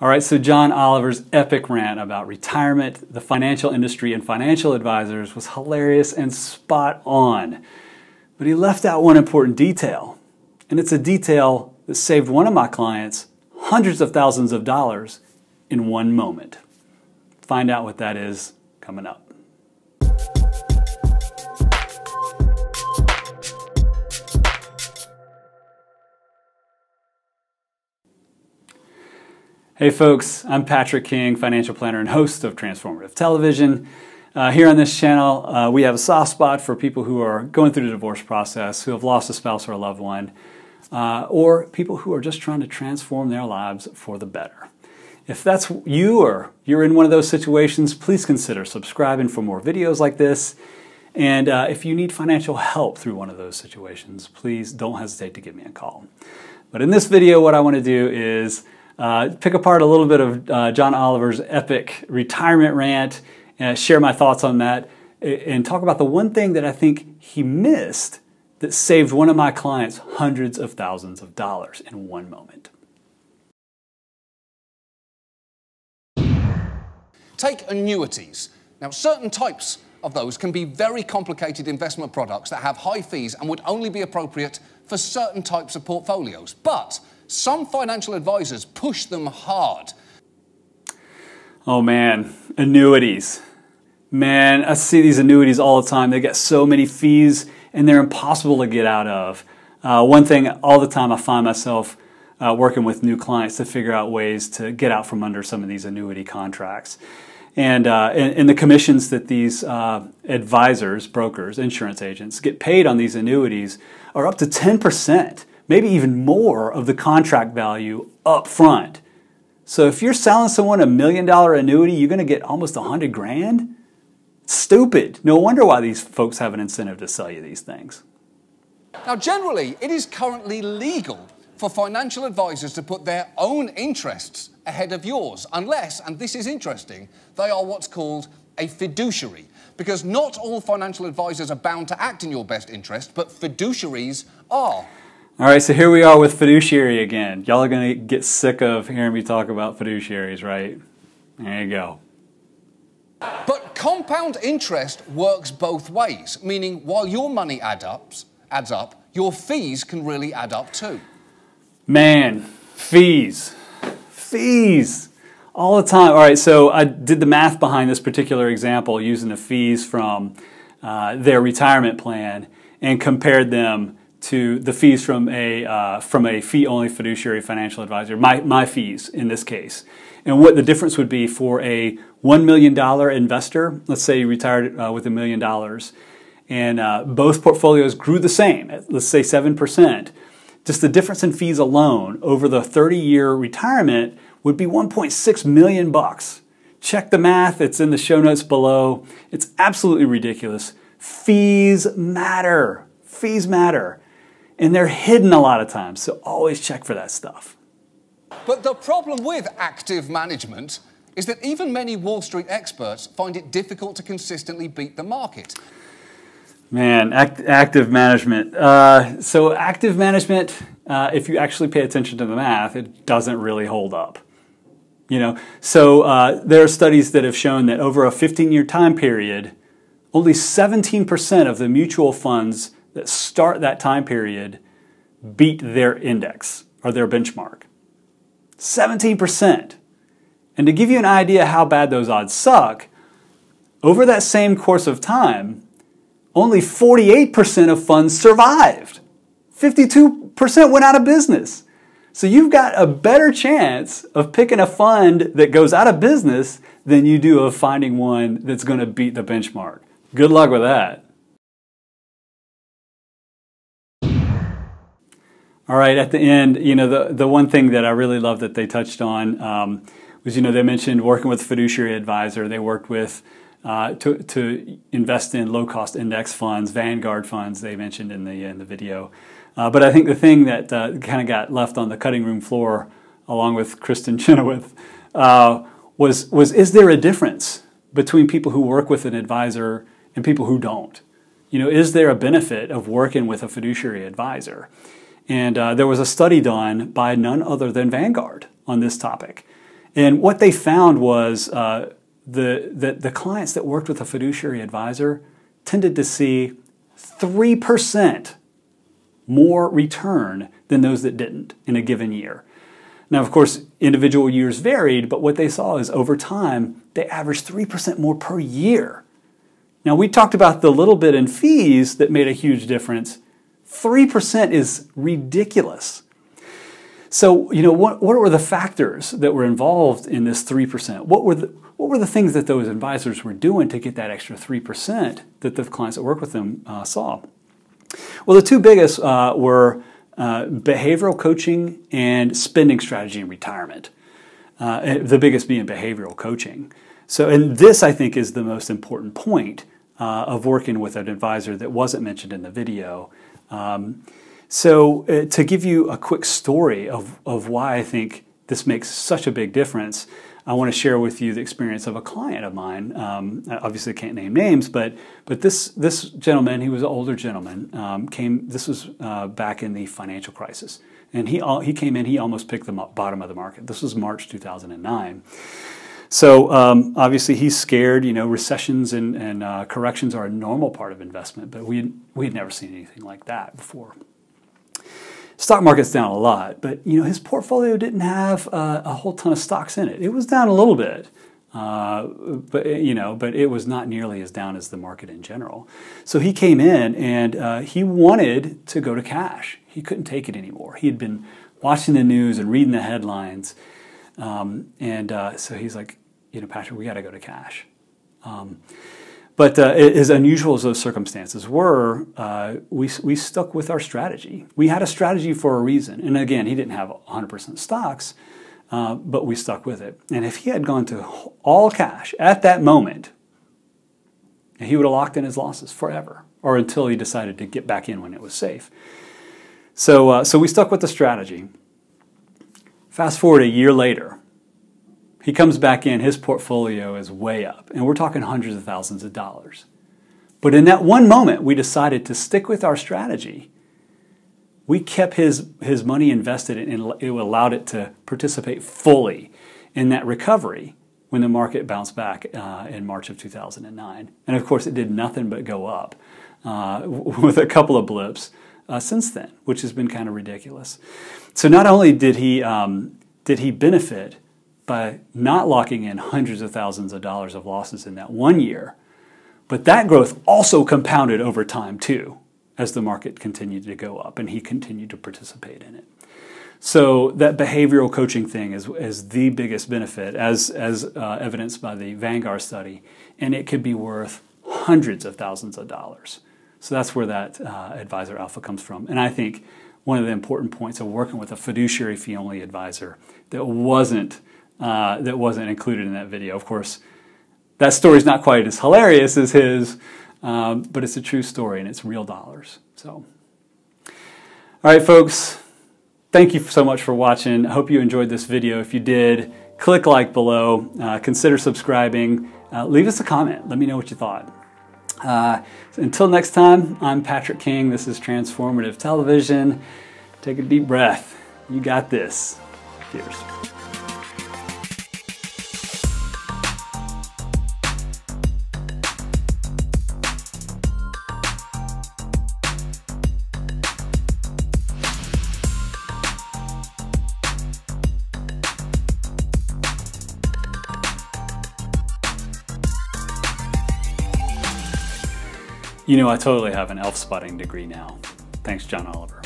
All right, so John Oliver's epic rant about retirement, the financial industry, and financial advisors was hilarious and spot on. But he left out one important detail, and it's a detail that saved one of my clients hundreds of thousands of dollars in one moment. Find out what that is coming up. Hey folks, I'm Patrick King, financial planner and host of Transformative Television. Uh, here on this channel, uh, we have a soft spot for people who are going through the divorce process, who have lost a spouse or a loved one, uh, or people who are just trying to transform their lives for the better. If that's you or you're in one of those situations, please consider subscribing for more videos like this. And uh, if you need financial help through one of those situations, please don't hesitate to give me a call. But in this video, what I want to do is uh, pick apart a little bit of uh, John Oliver's epic retirement rant, and share my thoughts on that, and talk about the one thing that I think he missed that saved one of my clients hundreds of thousands of dollars in one moment. Take annuities. Now, certain types of those can be very complicated investment products that have high fees and would only be appropriate for certain types of portfolios. But some financial advisors push them hard. Oh man, annuities. Man, I see these annuities all the time. They get so many fees and they're impossible to get out of. Uh, one thing all the time I find myself uh, working with new clients to figure out ways to get out from under some of these annuity contracts. And, uh, and, and, the commissions that these uh, advisors, brokers, insurance agents get paid on these annuities are up to 10% maybe even more of the contract value up front. So if you're selling someone a million dollar annuity, you're going to get almost a hundred grand? Stupid. No wonder why these folks have an incentive to sell you these things. Now, generally, it is currently legal for financial advisors to put their own interests ahead of yours, unless, and this is interesting, they are what's called a fiduciary. Because not all financial advisors are bound to act in your best interest, but fiduciaries are. All right, so here we are with fiduciary again. Y'all are going to get sick of hearing me talk about fiduciaries, right? There you go. But compound interest works both ways, meaning while your money add ups, adds up, your fees can really add up too. Man, fees. Fees. All the time. All right, so I did the math behind this particular example using the fees from uh, their retirement plan and compared them to the fees from a uh, from a fee only fiduciary financial advisor, my my fees in this case, and what the difference would be for a one million dollar investor. Let's say you retired uh, with a million dollars, and uh, both portfolios grew the same. Let's say seven percent. Just the difference in fees alone over the 30 year retirement would be 1.6 million bucks. Check the math, it's in the show notes below. It's absolutely ridiculous. Fees matter. Fees matter and they're hidden a lot of times. So always check for that stuff. But the problem with active management is that even many Wall Street experts find it difficult to consistently beat the market. Man, act, active management. Uh, so, active management, uh, if you actually pay attention to the math, it doesn't really hold up. You know, so uh, there are studies that have shown that over a 15 year time period, only 17% of the mutual funds that start that time period beat their index or their benchmark. 17%. And to give you an idea how bad those odds suck, over that same course of time, only 48% of funds survived. 52% went out of business. So you've got a better chance of picking a fund that goes out of business than you do of finding one that's going to beat the benchmark. Good luck with that. All right, at the end, you know, the, the one thing that I really love that they touched on um, was, you know, they mentioned working with fiduciary advisor. They worked with uh, to, to invest in low cost index funds, Vanguard funds, they mentioned in the, in the video. Uh, but I think the thing that uh, kind of got left on the cutting room floor, along with Kristin Chenoweth, uh, was, was is there a difference between people who work with an advisor and people who don't? You know, is there a benefit of working with a fiduciary advisor? And uh, there was a study done by none other than Vanguard on this topic. And what they found was uh, the, the, the clients that worked with a fiduciary advisor tended to see 3% more return than those that didn't in a given year. Now, of course, individual years varied, but what they saw is over time, they averaged 3% more per year. Now, we talked about the little bit in fees that made a huge difference. 3% is ridiculous. So, you know, what, what were the factors that were involved in this 3%? What were, the, what were the things that those advisors were doing to get that extra 3% that the clients that work with them uh, saw? Well, the two biggest uh, were uh, behavioral coaching and spending strategy in retirement. Uh, the biggest being behavioral coaching. So, and this I think is the most important point uh, of working with an advisor that wasn't mentioned in the video. Um, so, uh, to give you a quick story of, of why I think this makes such a big difference, I want to share with you the experience of a client of mine. Um, I obviously can't name names, but but this this gentleman, he was an older gentleman, um, came. This was uh, back in the financial crisis, and he he came in. He almost picked the bottom of the market. This was March 2009. So um, obviously he's scared. You know, recessions and, and uh, corrections are a normal part of investment, but we we had never seen anything like that before stock market's down a lot, but you know his portfolio didn't have uh, a whole ton of stocks in it. It was down a little bit, uh, but you know, but it was not nearly as down as the market in general. So he came in and uh, he wanted to go to cash. He couldn't take it anymore. He had been watching the news and reading the headlines, um, and uh, so he's like, you know, Patrick, we got to go to cash. Um, but uh, as unusual as those circumstances were, uh, we, we stuck with our strategy. We had a strategy for a reason. And again, he didn't have 100% stocks, uh, but we stuck with it. And if he had gone to all cash at that moment, he would have locked in his losses forever or until he decided to get back in when it was safe. So, uh, so we stuck with the strategy. Fast forward a year later, he comes back in, his portfolio is way up, and we're talking hundreds of thousands of dollars. But in that one moment, we decided to stick with our strategy. We kept his, his money invested and it allowed it to participate fully in that recovery when the market bounced back uh, in March of 2009. And of course, it did nothing but go up uh, with a couple of blips uh, since then, which has been kind of ridiculous. So not only did he, um, did he benefit by not locking in hundreds of thousands of dollars of losses in that one year. But that growth also compounded over time too, as the market continued to go up and he continued to participate in it. So that behavioral coaching thing is, is the biggest benefit, as, as uh, evidenced by the Vanguard study, and it could be worth hundreds of thousands of dollars. So that's where that uh, advisor alpha comes from. And I think one of the important points of working with a fiduciary fee only advisor that wasn't uh, that wasn't included in that video. Of course, that story's not quite as hilarious as his, um, but it's a true story and it's real dollars. So, all right, folks, thank you so much for watching. I hope you enjoyed this video. If you did, click like below, uh, consider subscribing, uh, leave us a comment. Let me know what you thought. Uh, so until next time, I'm Patrick King. This is Transformative Television. Take a deep breath. You got this. Cheers. You know, I totally have an elf spotting degree now. Thanks, John Oliver.